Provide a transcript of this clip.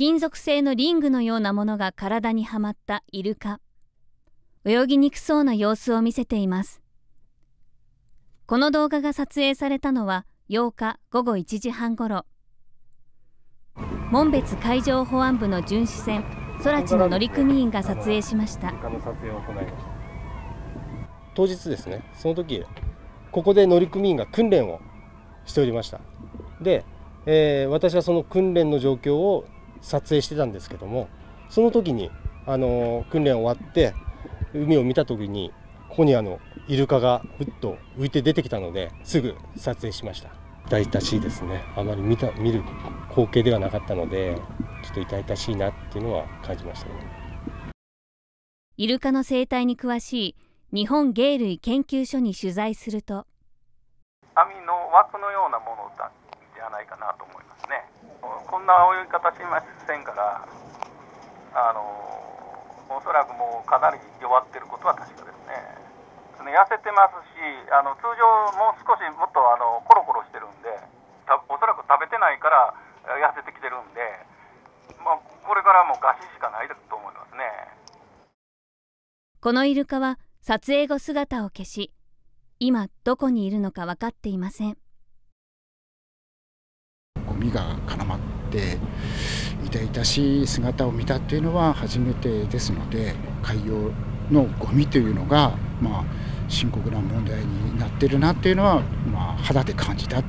金属製のリングのようなものが体にはまったイルカ。泳ぎにくそうな様子を見せています。この動画が撮影されたのは8日午後1時半ごろ紋別海上保安部の巡視船空知の乗組員が撮影しました。当日ですねその時ここで乗組員が訓練をしておりました。で、えー、私はその訓練の状況を撮影してたんですけどもその時にあの訓練終わって海を見た時にここにあのイルカがふっと浮いて出てきたのですぐ撮影しました。痛々しいですね。あまり見た見る光景ではなかったのでちょっと痛々しいなっていうのは感じましたね。イルカの生態に詳しい日本鯨類研究所に取材すると。網の枠のようなものだじゃないかなと思いますね。こんな泳ぎ方しませんからあのおそらくもうかなり弱ってることは確かですね。痩せてますしあの通常もう少しもっとあのコロコロしてるんでおそらく食べてないから痩せてきてるんで、まあ、これからも餓死しかないと思いますね。このイルカは撮影後姿を消し今どこにいるのか分かっていません。身が絡まって痛々しい姿を見たっていうのは初めてですので海洋のゴミというのが、まあ、深刻な問題になってるなっていうのは、まあ、肌で感じた